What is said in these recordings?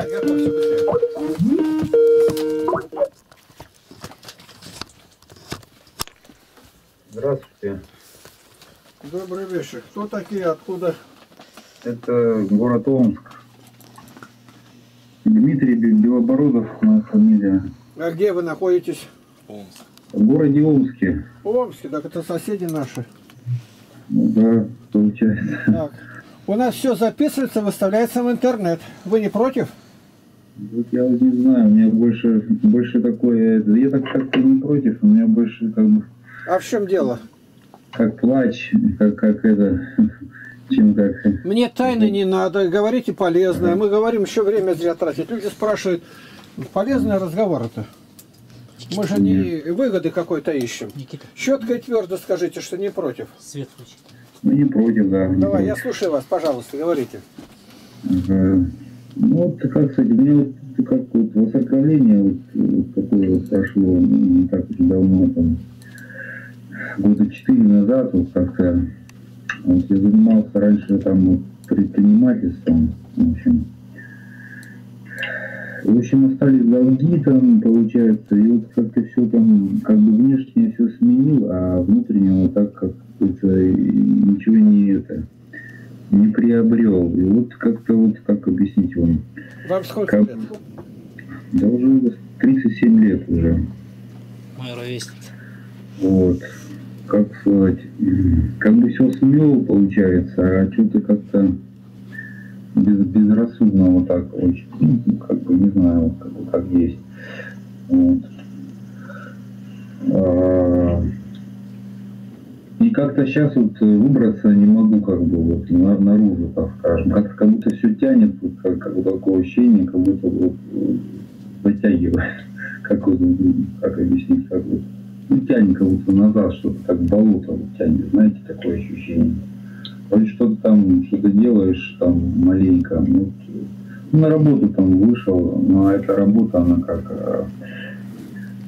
Давай, готовься быстрее. Здравствуйте. Добрый вечер. Кто такие, откуда? Это город Омск. Дмитрий Бе- Белобородов, моя фамилия. А где вы находитесь? Омск. В городе Омске. Омске, так это соседи наши. Ну да, получается. Так. У нас все записывается, выставляется в интернет. Вы не против? Вот я вот не знаю, у меня больше, больше такое, я так как-то не против, у меня больше как бы, А в чем дело? как плач, как, как это, чем как... Мне тайны не надо, говорите полезное. Мы говорим, еще время зря тратить. Люди спрашивают, полезный разговор это. Мы же не выгоды какой-то ищем. Никита, Четко и твердо скажите, что не против. свет включи. Ну не против, да. Давай, я слушаю вас, пожалуйста, говорите. Ага. Ну вот, как сказать, у меня вот как вот воцерковление вот, вот такое вот прошло не так уж давно, там, года четыре назад, вот как-то, вот я занимался раньше там вот, предпринимательством, в общем. В общем, остались долги там, получается, и вот как-то все там, как бы внешне все сменил, а внутреннего так как это ничего не это, не приобрел. И вот как-то вот, как объяснить вам, Вам сколько Как- лет? да уже 37 лет уже. Мой ровесник. Вот. Как сказать, как бы все смело получается, а что-то как-то без, безрассудно вот так очень, ну, как бы, не знаю, вот как, бы как есть. Вот. А, И как-то сейчас вот э, выбраться не могу, как бы, вот, на- наружу, так скажем. Как, как будто все тянет, вот, как, как такое ощущение, как будто вот э, затягивает. Как, вот, как объяснить, как вот ну, тянет как будто назад, что-то так в болото вот тянет, знаете, такое ощущение. Вроде что-то там, что-то делаешь там маленько, ну, ну, на работу там вышел, но эта работа, она как э,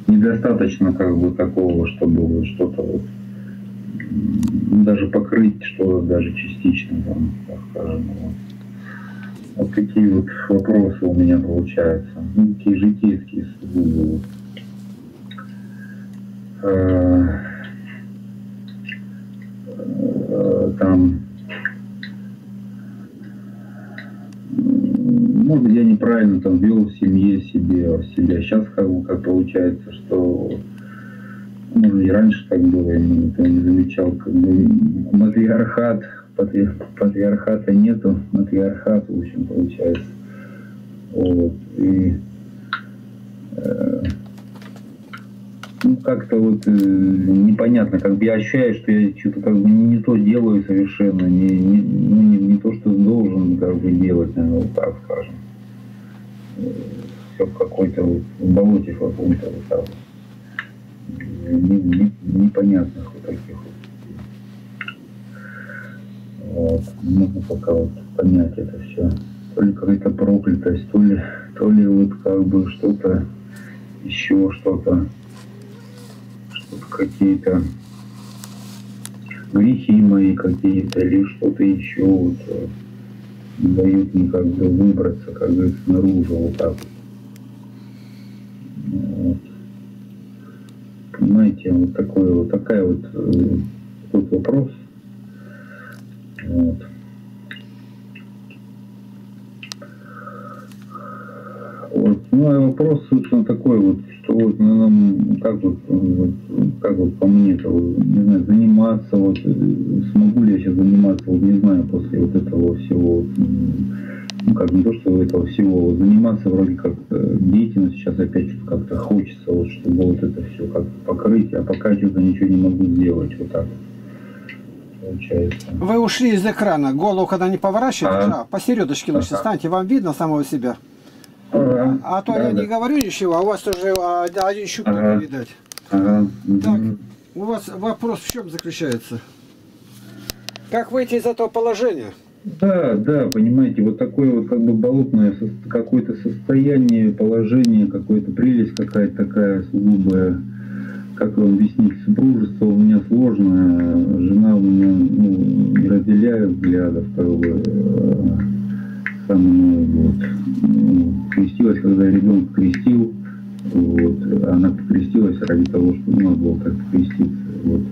недостаточно как бы такого, чтобы что-то вот даже покрыть что-то даже частично там, так скажем. Вот. Вот такие вот вопросы у меня получаются. Ну, такие житейские сугубо. Э, э, Там может я неправильно там вел в семье себе, себя. Сейчас как как получается, что ну, и раньше так было, я не, этого не замечал, как бы матриархат, патри- патриархата нету, матриархат, в общем, получается. Вот. И э, ну, как-то вот э, непонятно, как бы я ощущаю, что я что-то как бы не, то делаю совершенно, не, не, ну, не, не то, что должен как бы делать, наверное, вот так скажем. Все в какой-то вот в болоте каком-то вот так вот. Не- не- непонятных вот таких вот. Вот. Нужно пока вот понять это все. То ли какая-то проклятость, то ли, то ли вот как бы что-то еще что-то что-то какие-то грехи мои какие-то или что-то еще вот, э, не дают мне как бы выбраться, как говорится, наружу вот так. Вот. Понимаете, вот такой вот такая вот э, тут вопрос. Вот. Вот. Ну, а вопрос, собственно, такой вот, что вот ну, нам, как вот, э, вот, как вот по мне, то, не знаю, заниматься, вот, э, смогу ли я сейчас заниматься, вот, не знаю, после вот этого всего, вот, как не то, что этого всего, заниматься вроде как э, деятельностью сейчас опять как-то хочется, вот, чтобы вот это все как покрыть, а пока что-то ничего не могу сделать, вот так получается. Вы ушли из экрана. Голову когда не поворачиваете, Ага. а, посередочке лучше Ага. станьте. Вам видно самого себя? Ага, А то да, я да. не говорю ничего, а у вас тоже а, один щуп Ага. видать. Ага, Так, у вас вопрос в чем заключается? Как выйти из этого положения? Да, да, понимаете, вот такое вот как бы болотное какое-то состояние, положение, какое-то прелесть какая-то такая сугубая, как вам объяснить, супружество у меня сложное, жена у меня ну, не разделяет взглядов, как бы, со мной, вот. Ну, когда ребенка крестил, вот, она покрестилась ради того, что ну, надо было так покреститься. Вот.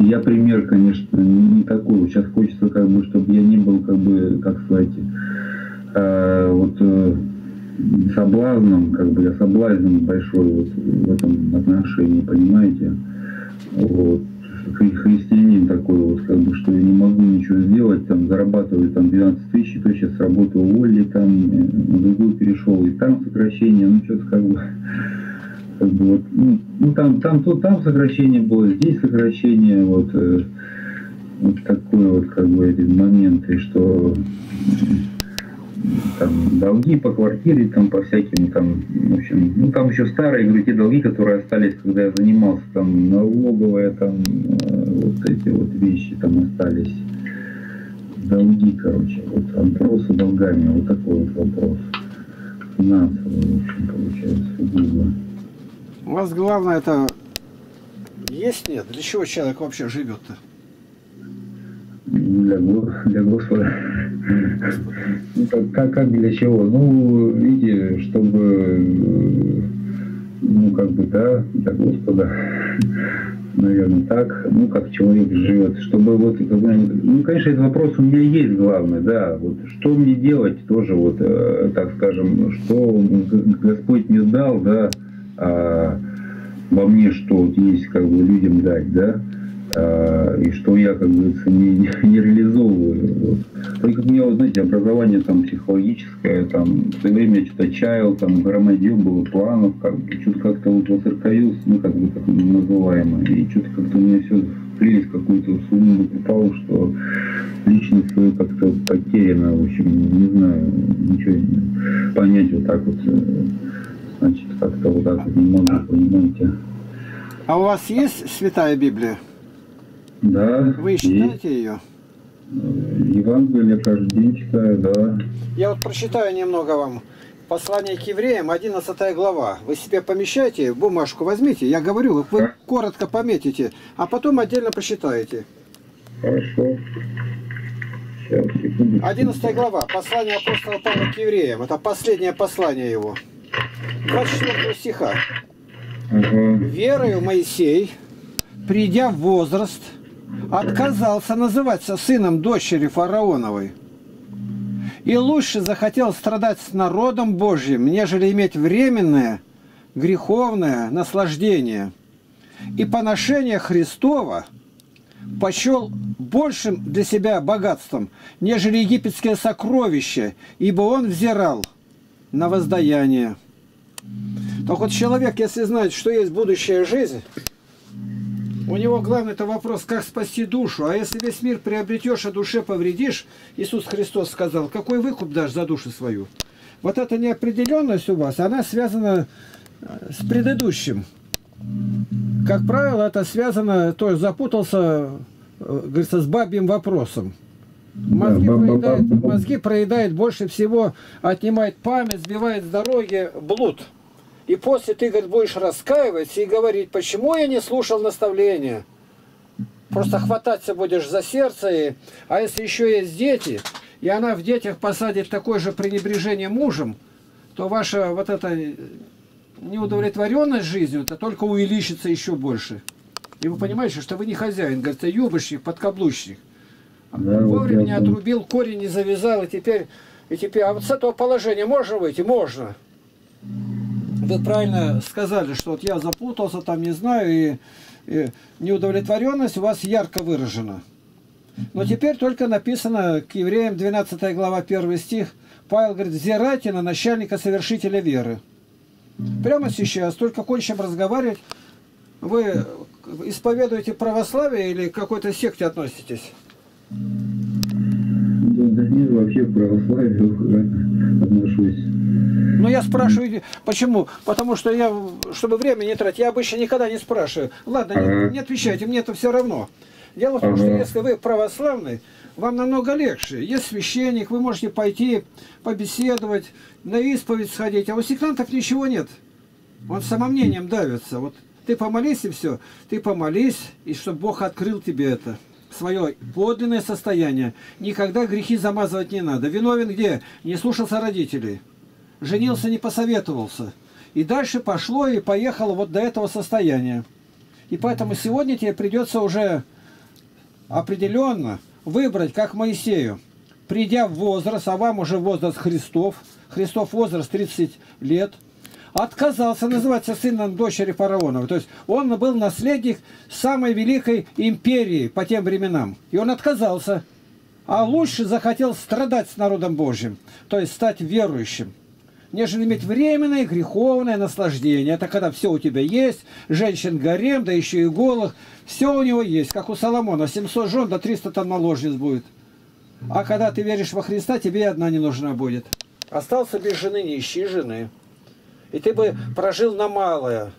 Я пример, конечно, не такой. Сейчас хочется, как бы, чтобы я не был, как бы, как сказать, э, вот э, соблазном, как бы я соблазн большой вот в этом отношении, понимаете? Вот. Хри- Христианин такой вот, как бы, что я не могу ничего сделать, там, зарабатываю там 12 тысяч, то сейчас с работы уволили, там, э, на другую перешел, и там сокращение, ну, что-то как бы, как бы вот, ну, ну, там, там, тут, там сокращение было, здесь сокращение, вот, э, вот такой вот, как бы, эти моменты, что там долги по квартире, там по всяким там, в общем, ну там еще старые, говорю, те долги, которые остались, когда я занимался, там налоговые, там э, вот эти вот вещи там остались. Долги, короче, вот вопрос с долгами, вот такой вот вопрос. Финансовый, в общем, получается, сугубо. У вас главное это есть нет? Для чего человек вообще живет-то? Для, для Господа. Ну, как, как, для чего? Ну, видите, чтобы, ну, как бы, да, для Господа, наверное, так, ну, как человек живет, чтобы вот, ну, конечно, этот вопрос у меня есть главный, да, вот, что мне делать, тоже вот, э, так скажем, что Господь мне дал, да, а, во мне что вот есть, как бы, людям дать, да, а, и что я, как говорится, не, не, не реализовываю. Вот. Только у меня, вот, знаете, образование там психологическое, там, в свое время я что-то чаял, там, громадил было планов, как бы, что-то как-то вот воцерковился, ну, как бы, так называемо, и что-то как-то у меня все в какую-то сумму попал, что личность свою как-то потеряна, в общем, не знаю, ничего понять вот так вот, э, значит, как-то вот так вот не могу, понимаете. А у вас есть Святая Библия? Да, Вы читаете ее? Евангелие каждый день читаю, да. Я вот прочитаю немного вам. Послание к евреям, 11 глава. Вы себе помещайте, бумажку возьмите. Я говорю, вы Да. коротко пометите, а потом отдельно посчитаете. Хорошо. Сейчас, секунду. 11 глава. Послание апостола Павла к евреям. Это последнее послание его. 24 стиха. Ага. Верою Моисей, придя в возраст, отказался называться сыном дочери фараоновой. И лучше захотел страдать с народом Божьим, нежели иметь временное, греховное наслаждение. И поношение Христова почел большим для себя богатством, нежели египетские сокровища, ибо он взирал на воздаяние. Так вот человек, если знает, что есть будущая жизнь, у него главный это вопрос, как спасти душу. А если весь мир приобретешь, а душе повредишь, Иисус Христос сказал, какой выкуп дашь за душу свою? Вот эта неопределенность у вас, она связана э, с предыдущим. Как правило, это связано, то есть запутался, э, говорится, с бабьим вопросом. Мозги, Да, проедает, ба- мозги проедает больше всего, отнимает память, сбивает с дороги блуд. И после ты, говорит, будешь раскаиваться и говорить, почему я не слушал наставления. Просто хвататься будешь за сердце. И... А если еще есть дети, и она в детях посадит такое же пренебрежение мужем, то ваша вот эта неудовлетворенность жизнью, это только увеличится еще больше. И вы понимаете, что вы не хозяин, говорится, юбочник, подкаблучник. Да, вот Вовремя я не отрубил, корень не завязал, и теперь, и теперь, а вот с этого положения можно выйти? Можно. Вы правильно сказали, что вот я запутался, там не знаю, и, и неудовлетворенность у вас ярко выражена. Но теперь только написано к евреям 12 глава 1 стих. Павел говорит, взирайте на начальника совершителя веры. Прямо сейчас, только кончим разговаривать, вы исповедуете православие или к какой-то секте относитесь? Вообще к православию отношусь. Ну, я спрашиваю, почему? Потому что я, чтобы время не тратить, я обычно никогда не спрашиваю. Ладно, не, Ага. не отвечайте, мне это все равно. Дело в том, что Ага. если вы православный, вам намного легче. Есть священник, вы можете пойти побеседовать, на исповедь сходить, а у сектантов ничего нет. Он самомнением давится. Вот ты помолись и все. Ты помолись, и чтобы Бог открыл тебе это. Свое подлинное состояние. Никогда грехи замазывать не надо. Виновен где? Не слушался родителей. женился, не посоветовался. И дальше пошло и поехало вот до этого состояния. И поэтому сегодня тебе придется уже определенно выбрать, как Моисею, придя в возраст, а вам уже возраст Христов, Христов возраст 30 лет, отказался называться сыном дочери фараоновой. То есть он был наследник самой великой империи по тем временам. И он отказался. А лучше захотел страдать с народом Божьим, то есть стать верующим нежели иметь временное греховное наслаждение. Это когда все у тебя есть, женщин гарем, да еще и голых, все у него есть, как у Соломона, 700 жен, да 300 там наложниц будет. А когда ты веришь во Христа, тебе одна не нужна будет. Остался без жены, не ищи жены. И ты бы прожил на малое,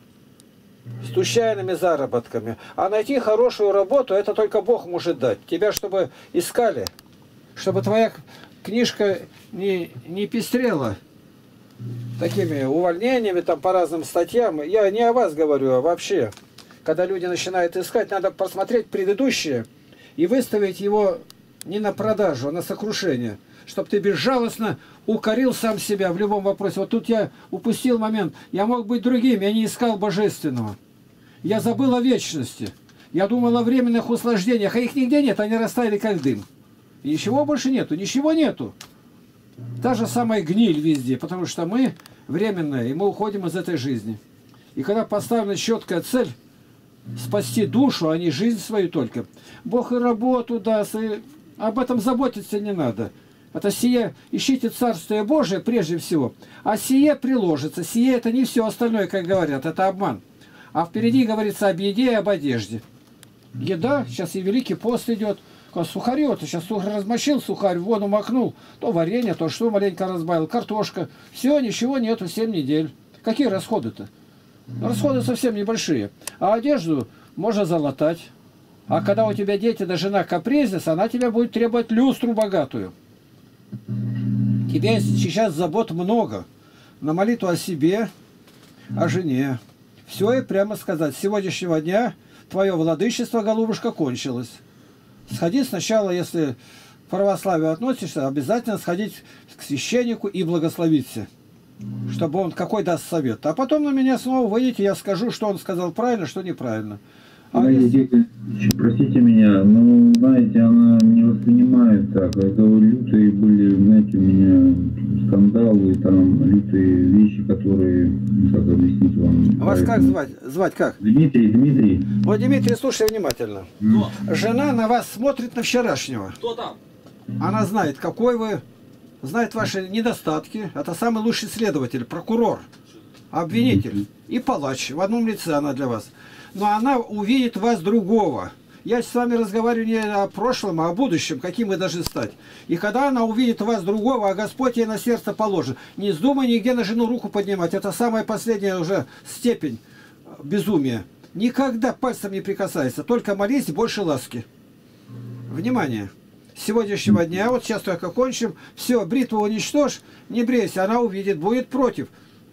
с тущайными заработками. А найти хорошую работу, это только Бог может дать. Тебя, чтобы искали, чтобы твоя книжка не, не пестрела такими увольнениями там по разным статьям. Я не о вас говорю, а вообще. Когда люди начинают искать, надо посмотреть предыдущее и выставить его не на продажу, а на сокрушение. Чтобы ты безжалостно укорил сам себя в любом вопросе. Вот тут я упустил момент. Я мог быть другим, я не искал божественного. Я забыл о вечности. Я думал о временных услаждениях, а их нигде нет, они растаяли как дым. И ничего больше нету, ничего нету. Та же самая гниль везде, потому что мы временные, и мы уходим из этой жизни. И когда поставлена четкая цель спасти душу, а не жизнь свою только, Бог и работу даст, и об этом заботиться не надо. Это сие, ищите Царствие Божие прежде всего, а сие приложится. Сие это не все остальное, как говорят, это обман. А впереди говорится об еде и об одежде. Еда, сейчас и Великий пост идет – Сухари, вот сейчас сухарь размочил, сухарь в воду макнул, то варенье, то что маленько разбавил, картошка. Все, ничего нету, 7 недель. Какие расходы-то? Расходы совсем небольшие. А одежду можно залатать. А когда у тебя дети да жена капризнес, она тебя будет требовать люстру богатую. Тебе сейчас забот много. На молитву о себе, о жене. Все и прямо сказать, с сегодняшнего дня твое владычество, голубушка, кончилось сходи сначала, если к православию относишься, обязательно сходить к священнику и благословиться, чтобы он какой даст совет. А потом на меня снова выйдете, я скажу, что он сказал правильно, что неправильно. А знаете, если... простите меня, но, знаете, она не воспринимает так. Это лютые были, знаете, у меня скандалы, там лютые вещи, которые, ну, как объяснить вам. А вас как звать? Звать как? Дмитрий, Дмитрий. Вот, Дмитрий, слушай внимательно. Кто? Жена на вас смотрит на вчерашнего. Кто там? Она знает, какой вы, знает ваши недостатки. Это самый лучший следователь, прокурор, обвинитель и палач. В одном лице она для вас но она увидит вас другого. Я с вами разговариваю не о прошлом, а о будущем, каким вы должны стать. И когда она увидит вас другого, а Господь ей на сердце положит, не вздумай нигде на жену руку поднимать. Это самая последняя уже степень безумия. Никогда пальцем не прикасайся, только молись больше ласки. Внимание! С сегодняшнего дня, вот сейчас только кончим, все, бритву уничтожь, не брейся, она увидит, будет против.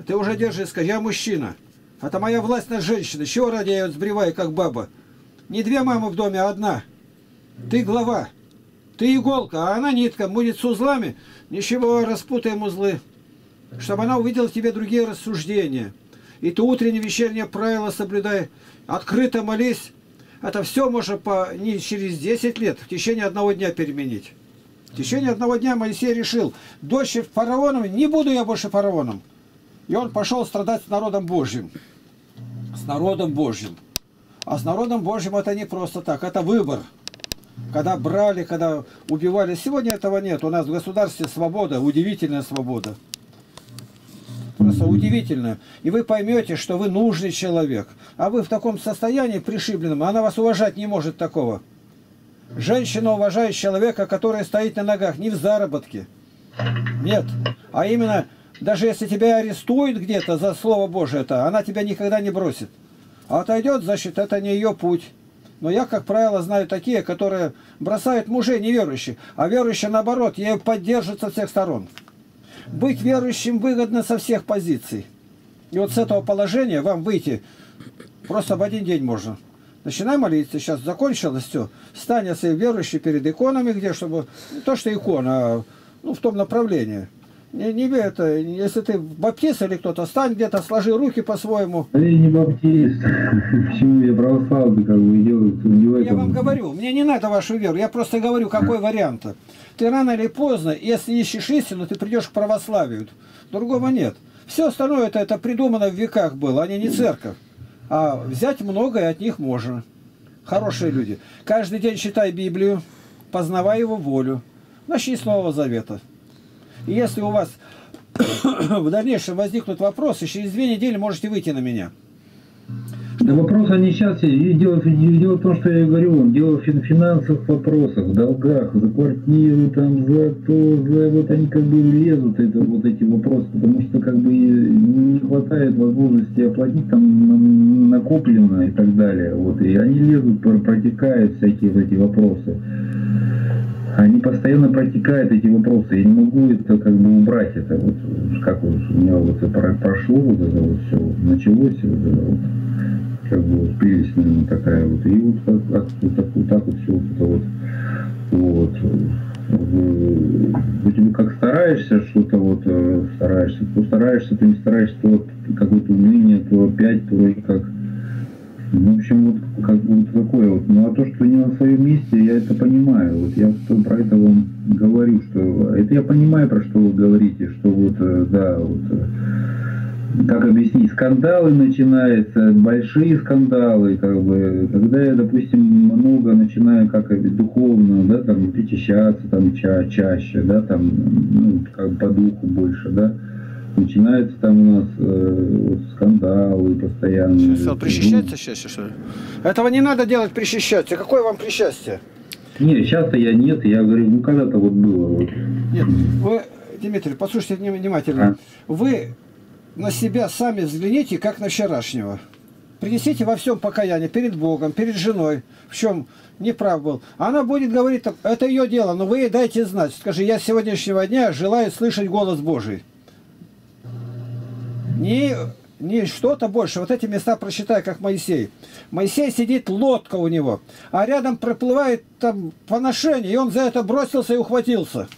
Ты уже держишь, скажи, я мужчина. Это моя власть над женщиной. Чего ради я ее сбриваю, как баба? Не две мамы в доме, а одна. Ты глава. Ты иголка, а она нитка. Будет с узлами. Ничего, распутаем узлы. Чтобы она увидела в тебе другие рассуждения. И ты утреннее вечернее правило соблюдай. Открыто молись. Это все можно по, не через 10 лет, в течение одного дня переменить. В течение одного дня Моисей решил, дочь фараоном, не буду я больше фараоном. И он пошел страдать с народом Божьим. С народом Божьим. А с народом Божьим это не просто так, это выбор. Когда брали, когда убивали. Сегодня этого нет. У нас в государстве свобода, удивительная свобода. Просто удивительно. И вы поймете, что вы нужный человек. А вы в таком состоянии пришибленном, она вас уважать не может такого. Женщина уважает человека, который стоит на ногах, не в заработке. Нет. А именно даже если тебя арестуют где-то за Слово Божие, это, она тебя никогда не бросит. А отойдет, значит, это не ее путь. Но я, как правило, знаю такие, которые бросают мужей неверующих, а верующие, наоборот, ее поддержат со всех сторон. Быть верующим выгодно со всех позиций. И вот с этого положения вам выйти просто в один день можно. Начинай молиться, сейчас закончилось все. Стань если верующий перед иконами, где, чтобы, не то что икона, а ну, в том направлении. Не, не это, если ты баптист или кто-то, стань где-то, сложи руки по-своему. Я не баптист. Почему я православный, как бы делаю, Я вам говорю, мне не надо вашу веру, я просто говорю, какой вариант. Ты рано или поздно, если ищешь истину, ты придешь к православию. Другого нет. Все остальное это, это придумано в веках было, они не церковь. А взять многое от них можно. Хорошие люди. Каждый день читай Библию, познавай его волю. Начни с Нового Завета. И если у вас в дальнейшем возникнут вопросы, через две недели можете выйти на меня. Да вопрос они сейчас, дело, дело в том, что я говорю вам, дело в фин- финансовых вопросах, в долгах, за квартиру, там, за то, за вот они как бы лезут, это вот эти вопросы, потому что как бы не хватает возможности оплатить там м, накоплено и так далее, вот, и они лезут, про- протекают всякие вот эти вопросы. Они постоянно протекают эти вопросы. Я не могу это как бы убрать. Это вот как вот у меня вот это про- прошло вот это вот все, началось вот это вот как бы вот прелесть, наверное, такая вот. И вот так, так, вот так вот, так вот все вот это вот. Вот. В- Вроде бы как стараешься что-то вот, э, стараешься, то стараешься, то не стараешься, то вот какое-то уныние, то опять, то как в общем, вот, как, вот такое вот. Ну, а то, что не на своем месте, я это понимаю. Вот я про это вам говорю, что это я понимаю, про что вы говорите, что вот, э, да, вот, э, как объяснить, скандалы начинаются, большие скандалы, как бы, когда я, допустим, много начинаю как бы духовно, да, там, причащаться там ча чаще, да, там, ну, как бы по духу больше, да, начинается там у нас э, вот скандалы постоянные. Что, причащаться счастье, что ли? Этого не надо делать причащаться. Какое вам причастие? Не, сейчас-то я нет, я говорю, ну когда-то вот было. Вот. Нет, вы, Дмитрий, послушайте вни- внимательно. А? Вы на себя сами взгляните, как на вчерашнего. Принесите во всем покаяние перед Богом, перед женой, в чем неправ был. Она будет говорить, это ее дело, но вы ей дайте знать. Скажи, я с сегодняшнего дня желаю слышать голос Божий. Не, не что-то больше. Вот эти места прочитай, как Моисей. Моисей сидит, лодка у него, а рядом проплывает там поношение, и он за это бросился и ухватился.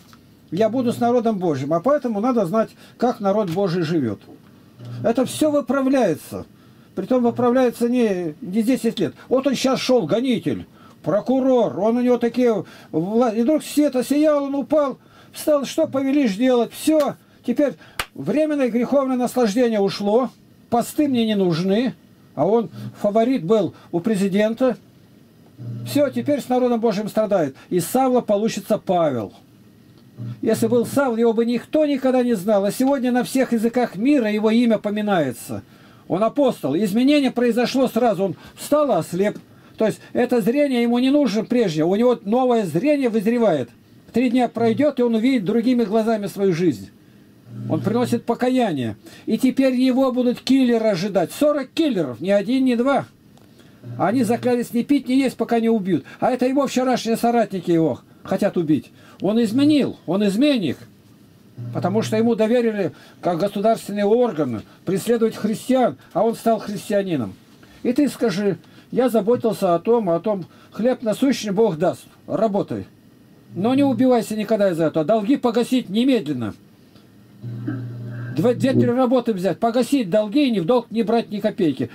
Я буду с народом Божьим, а поэтому надо знать, как народ Божий живет. Это все выправляется. Притом выправляется не, не 10 лет. Вот он сейчас шел, гонитель, прокурор, он у него такие... И вдруг свет осиял, он упал, встал, что повелишь делать? Все, теперь временное греховное наслаждение ушло, посты мне не нужны, а он фаворит был у президента. Все, теперь с народом Божьим страдает. Из Савла получится Павел. Если был Савл, его бы никто никогда не знал. А сегодня на всех языках мира его имя поминается. Он апостол. Изменение произошло сразу. Он встал и ослеп. То есть это зрение ему не нужно прежде. У него новое зрение вызревает. Три дня пройдет, и он увидит другими глазами свою жизнь. Он приносит покаяние. И теперь его будут киллеры ожидать. 40 киллеров, ни один, ни два. Они заклялись не пить, не есть, пока не убьют. А это его вчерашние соратники его хотят убить. Он изменил, он изменник. Потому что ему доверили, как государственные органы, преследовать христиан, а он стал христианином. И ты скажи, я заботился о том, о том, хлеб насущный Бог даст, работай. Но не убивайся никогда из-за этого. Долги погасить немедленно. Два- Две-три работы взять, погасить долги и ни в долг не брать ни копейки.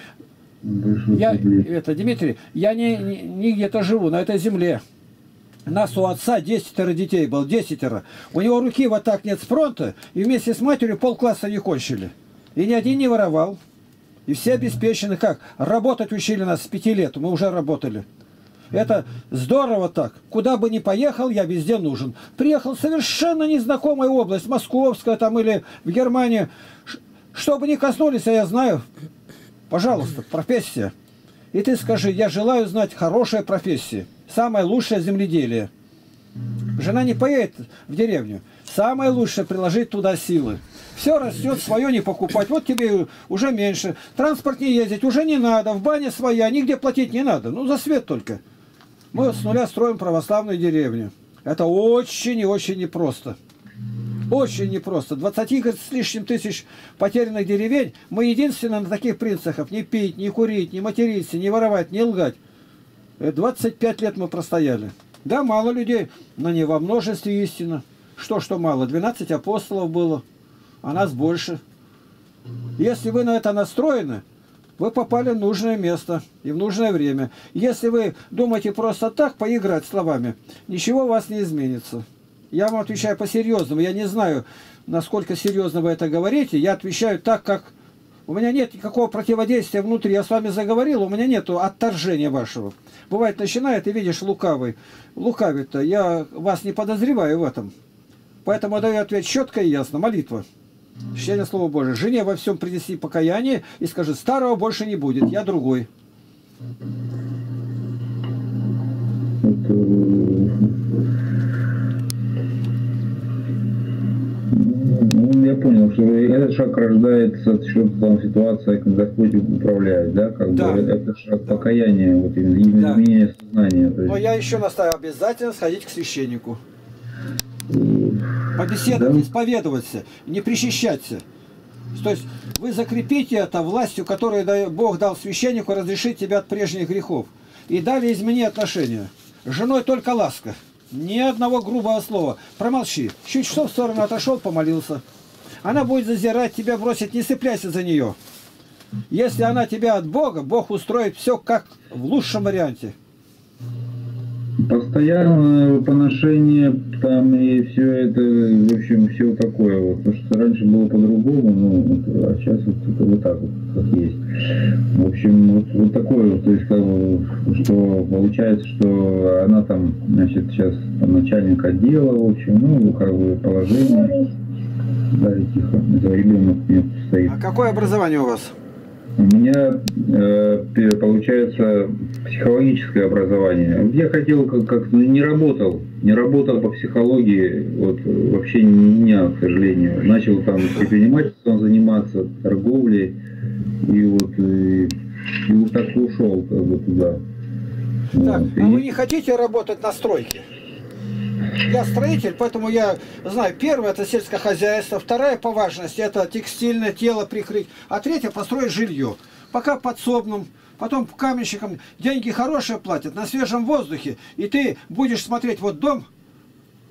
Я, это, Дмитрий, я не, не, не где-то живу, на этой земле. Нас у отца десятеро детей было, десятеро. У него руки вот так нет с фронта, и вместе с матерью полкласса не кончили. И ни один не воровал. И все обеспечены как? Работать учили нас с пяти лет, мы уже работали. Это здорово так. Куда бы ни поехал, я везде нужен. Приехал в совершенно незнакомая область, московская там или в Германии. Что бы ни коснулись, а я знаю, пожалуйста, профессия. И ты скажи, я желаю знать хорошая профессия, самое лучшее земледелие. Жена не поедет в деревню. Самое лучшее приложить туда силы. Все растет, свое не покупать. Вот тебе уже меньше. Транспорт не ездить уже не надо. В бане своя, нигде платить не надо. Ну, за свет только. Мы с нуля строим православную деревню. Это очень и очень непросто. Очень непросто. 20 говорит, с лишним тысяч потерянных деревень. Мы единственные на таких принципах. Не пить, не курить, не материться, не воровать, не лгать. Э, 25 лет мы простояли. Да, мало людей, но не во множестве истина. Что, что мало? 12 апостолов было, а нас больше. Если вы на это настроены, вы попали в нужное место и в нужное время. Если вы думаете просто так поиграть словами, ничего у вас не изменится. Я вам отвечаю по-серьезному. Я не знаю, насколько серьезно вы это говорите. Я отвечаю так, как... У меня нет никакого противодействия внутри. Я с вами заговорил, у меня нет отторжения вашего. Бывает, начинает, и видишь, лукавый. Лукавый-то, я вас не подозреваю в этом. Поэтому даю ответ четко и ясно. Молитва. Чтение Слова Божия. Жене во всем принеси покаяние и скажи, старого больше не будет, я другой. Ну, я понял, что этот шаг рождается чего-то там ситуация, как Господь управляет, да? Как Да. бы это шаг покаяния, вот именно, именно Да. изменение сознания. То Но есть, я еще настаиваю обязательно сходить к священнику. Побеседовать, Да. исповедоваться, не причащаться. То есть вы закрепите это властью, которую Бог дал священнику, разрешить тебя от прежних грехов. И далее измени отношения. С женой только ласка. Ни одного грубого слова. Промолчи. Чуть что в сторону отошел, помолился. Она будет зазирать, тебя бросить, не цепляйся за нее. Если она тебя от Бога, Бог устроит все как в лучшем варианте. Постоянное поношение там и все это, в общем, все такое. Вот. Потому что раньше было по-другому, ну, вот, а сейчас вот, это вот так вот, как есть. В общем, вот, вот такое, вот, то есть, как бы, что получается, что она там, значит, сейчас там, начальник отдела, в общем, ну, как бы положение. Да, тихо, это ребенок мне стоит. А какое образование у вас? У меня э, получается психологическое образование. Я хотел как, как не работал, не работал по психологии, вот вообще меня, к сожалению. Начал там предпринимательством заниматься, торговлей, и вот и, и вот так ушел как бы туда. Так, Вот. а И- вы не хотите работать на стройке? Я строитель, поэтому я знаю, первое это сельское хозяйство, вторая по важности это текстильное тело прикрыть, а третье построить жилье. Пока подсобным, потом каменщикам деньги хорошие платят, на свежем воздухе, и ты будешь смотреть вот дом,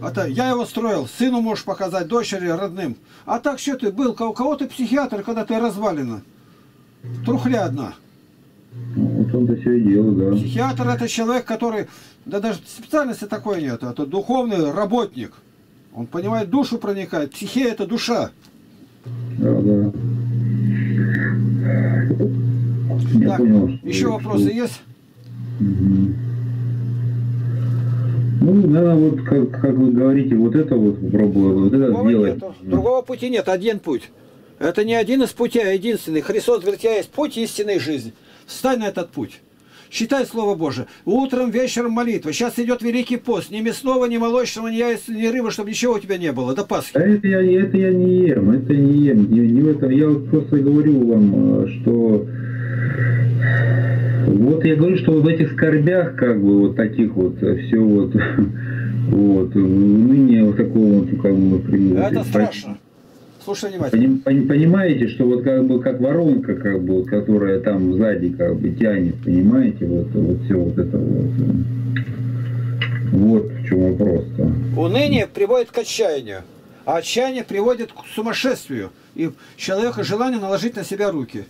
это я его строил, сыну можешь показать, дочери, родным. А так что ты был, у кого ты психиатр, когда ты развалина? Трухля одна. Ну, вот он-то все и дело, да. Психиатр это человек, который, да даже специальности такой нет, это духовный работник. Он понимает, душу проникает. Психия это душа. Да, да. Я Так, понял, еще вопросы что- есть? Мгм. Ну, наверное, вот как, как вы говорите, вот это вот попробовать, вот это Другого сделать. нету. Другого пути нет, один путь. Это не один из путей, а единственный. Христос говорит, я есть путь истинной жизни. Встань на этот путь. Считай Слово Божие. Утром, вечером молитва. Сейчас идет Великий пост. Ни мясного, ни молочного, ни яйца, ни рыбы, чтобы ничего у тебя не было. До Пасхи. А это я, это я не ем, это я не ем. Не, не в этом. Я вот просто говорю вам, э, что вот я говорю, что в этих скорбях, как бы вот таких вот, все вот, вот, ныне вот такого вот, как бы, при- Это страшно. Слушай внимательно. Поним- пон- Понимаете, что вот как бы как воронка, как бы, которая там сзади как бы тянет, понимаете, вот, вот все вот это вот. Вот в чем вопрос-то. Уныние приводит к отчаянию, а отчаяние приводит к сумасшествию и человека желание наложить на себя руки.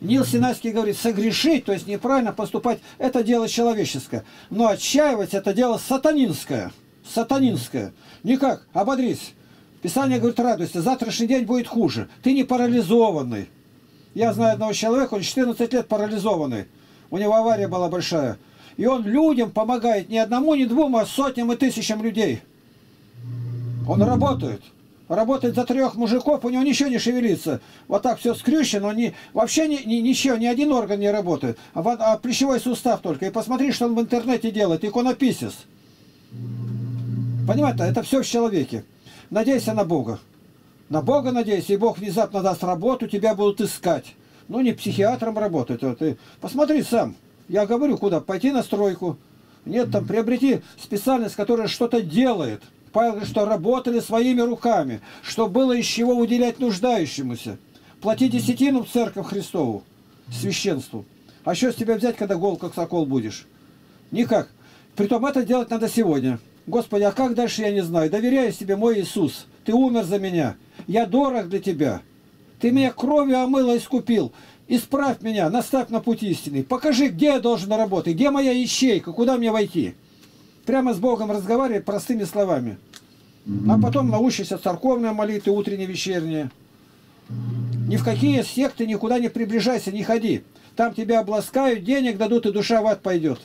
Нил Синайский говорит, согрешить, то есть неправильно поступать, это дело человеческое. Но отчаивать это дело сатанинское. Сатанинское. Никак, ободрись. Писание говорит, радуйся, завтрашний день будет хуже. Ты не парализованный. Я знаю одного человека, он 14 лет парализованный. У него авария была большая. И он людям помогает не одному, не двум, а сотням и тысячам людей. Он работает. Работает за трех мужиков, у него ничего не шевелится. Вот так все скрючено, он не, вообще ни, ни- ничего, ни один орган не работает. А, а плечевой сустав только. И посмотри, что он в интернете делает. Иконописец. Понимаете, это все в человеке. Надейся на Бога. На Бога надейся, и Бог внезапно даст работу, тебя будут искать. Ну, не психиатром работать. а ты посмотри сам. Я говорю, куда? Пойти на стройку. Нет, там приобрети специальность, которая что-то делает. Павел говорит, что работали своими руками, что было из чего уделять нуждающемуся. Плати десятину в церковь Христову, священству. А что с тебя взять, когда гол как сокол будешь? Никак. Притом это делать надо сегодня. Господи, а как дальше, я не знаю. Доверяю себе, мой Иисус. Ты умер за меня. Я дорог для Тебя. Ты меня кровью омыл и искупил. Исправь меня, наставь на путь истины. Покажи, где я должен работать, где моя ищейка, куда мне войти. Прямо с Богом разговаривать простыми словами. А потом научишься церковной молитве, утренней, вечерней. Ни в какие секты никуда не приближайся, не ходи. Там тебя обласкают, денег дадут, и душа в ад пойдет.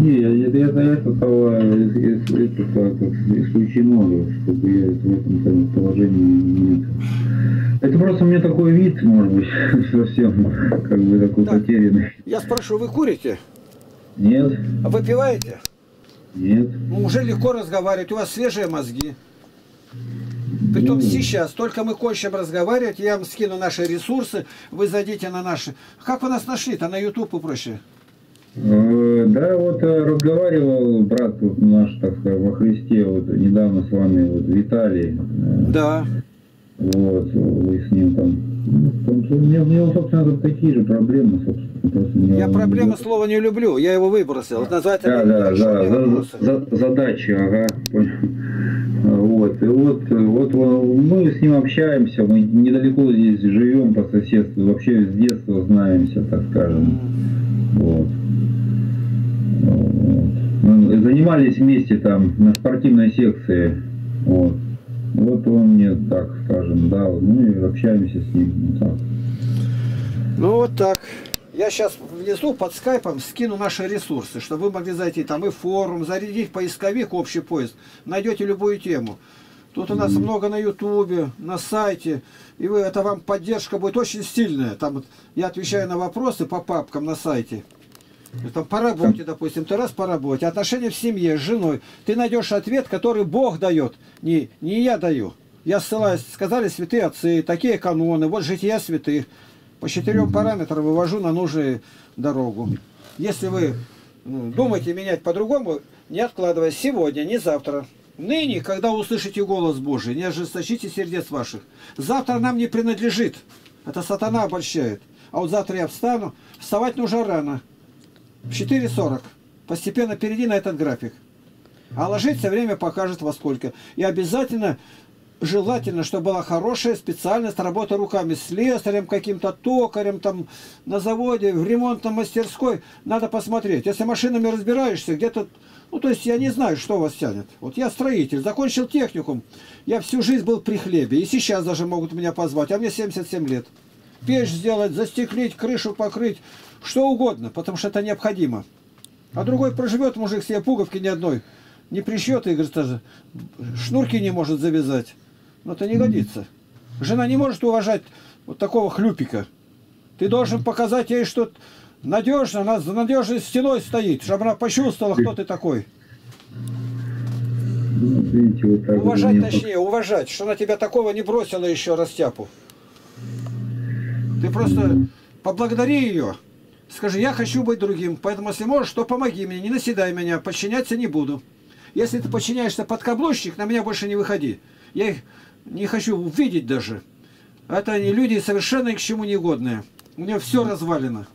Не, это, это, это того, это, это, это исключено, чтобы я в этом положении нет. Это просто у меня такой вид, может быть, совсем, как бы такой Да. потерянный. Я спрошу, вы курите? Нет, А выпиваете? нет. Ну, уже легко разговаривать, у вас свежие мозги. Притом Ну. сейчас, только мы кончим разговаривать, я вам скину наши ресурсы, вы зайдите на наши. Как вы нас нашли-то? На YouTube и прочее. Э, Да, вот э, разговаривал брат вот наш, так сказать, во Христе, вот недавно с вами, вот Виталий. Э, Да. Вот, вы с ним там. ну, У меня, у него, собственно, тут такие же проблемы, собственно. Просто него- Я проблемы слова не люблю, я его выбросил. Это называется Да, да, да, за- за- задачи, ага, понял. Вот, и вот, вот он- мы с ним общаемся, мы недалеко здесь живем по соседству, вообще с детства знаемся, так скажем. Вот. Мы занимались вместе там на спортивной секции. Вот. Вот он мне, так скажем, дал. Ну и общаемся с ним. Вот так. Ну вот так. Я сейчас внизу под скайпом скину наши ресурсы, чтобы вы могли зайти там и в форум, зарядить поисковик, общий поиск, найдете любую тему. Тут у нас много на ютубе, на сайте, и вы, это вам поддержка будет очень сильная. Там вот я отвечаю на вопросы по папкам на сайте. Там по работе, допустим, ты раз по работе, отношения в семье с женой. Ты найдешь ответ, который Бог дает, не, не я даю. Я ссылаюсь, сказали святые отцы, такие каноны, вот жития святых. По четырем параметрам вывожу на нужную дорогу. Если вы ну, думаете менять по-другому, не откладывая сегодня, не завтра. Ныне, когда услышите голос Божий, не ожесточите сердец ваших. Завтра нам не принадлежит. Это сатана обольщает. А вот завтра я встану. Вставать нужно рано. В 4.40. Постепенно перейди на этот график. А ложиться время покажет во сколько. И обязательно, желательно, чтобы была хорошая специальность работы руками. Слесарем каким-то, токарем там на заводе, в ремонтной мастерской. Надо посмотреть. Если машинами разбираешься, где-то... Ну, то есть я не знаю, что вас тянет. Вот я строитель, закончил техникум. Я всю жизнь был при хлебе. И сейчас даже могут меня позвать. А мне 77 лет. Печь сделать, застеклить, крышу покрыть. Что угодно, потому что это необходимо. А другой проживет мужик себе пуговки ни одной. Не прищет и, говорит, даже шнурки не может завязать. Но это не годится. Жена не может уважать вот такого хлюпика. Ты должен показать ей, что надежно, она за надежной стеной стоит, чтобы она почувствовала, кто ты такой. Ну, вот видите, вот так вот Уважать точнее, уважать, что она тебя такого не бросила еще растяпу. Ты просто поблагодари ее. Скажи, я хочу быть другим, поэтому если можешь, то помоги мне, не наседай меня, подчиняться не буду. Если ты подчиняешься под каблучник, на меня больше не выходи. Я их не хочу увидеть даже. Это они люди совершенно ни к чему не годные. У меня все развалено.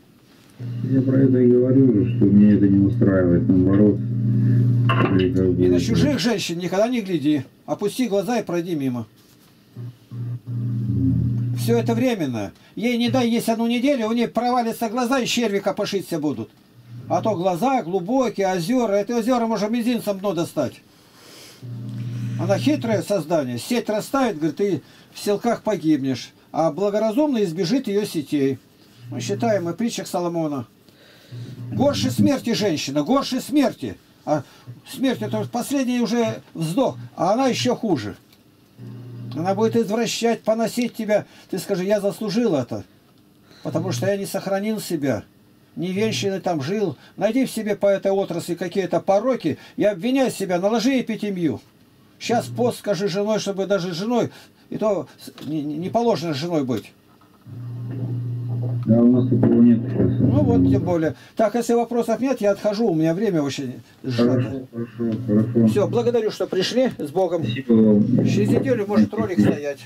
Я про это и говорю, что меня это не устраивает, наоборот. И на чужих женщин никогда не гляди. Опусти глаза и пройди мимо. Все это временно. Ей не дай есть одну неделю, у нее провалятся глаза и черви копошиться будут. А то глаза глубокие, озера. Это озера можно мизинцем дно достать. Она хитрое создание. Сеть расставит, говорит, ты в селках погибнешь. А благоразумно избежит ее сетей. Мы считаем, и притчах Соломона. Горше смерти женщина, горше смерти. А смерть это последний уже вздох, а она еще хуже. Она будет извращать, поносить тебя. Ты скажи, я заслужил это, потому что я не сохранил себя. Не венщины там жил. Найди в себе по этой отрасли какие-то пороки и обвиняй себя, наложи эпитемию. Сейчас пост скажи женой, чтобы даже женой, и то не положено с женой быть. Да, у нас такого нет сейчас. Ну вот, тем более. Так, если вопросов нет, я отхожу, у меня время очень сжато. Хорошо, хорошо, хорошо. Все, благодарю, что пришли. С Богом. Спасибо вам. Через неделю может ролик стоять.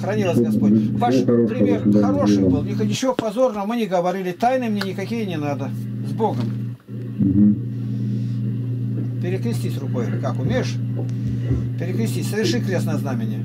Храни вас Господь. Ваш пример хороший был. Ничего позорного мы не говорили. Тайны мне никакие не надо. С Богом. Мгм. Перекрестись рукой. Как, умеешь? Перекрестись. Соверши крестное знамение.